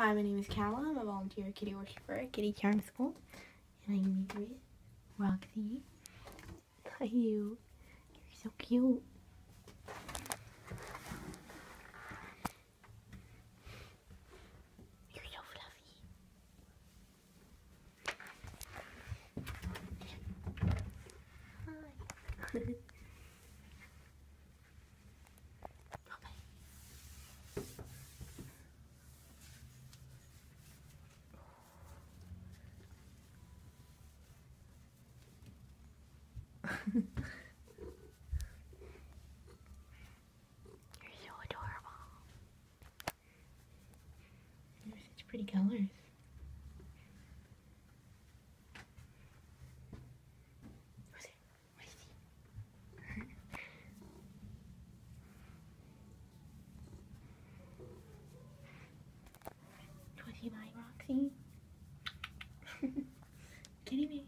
Hi, my name is Calla. I'm a volunteer kitty worshiper at Kitty Charm School. And I'm here with Roxy. Hi, you. You're so cute. You're so fluffy. Hi. You're so adorable. You're such pretty colors. Who's he? Twenty nine Roxy. Kidding me.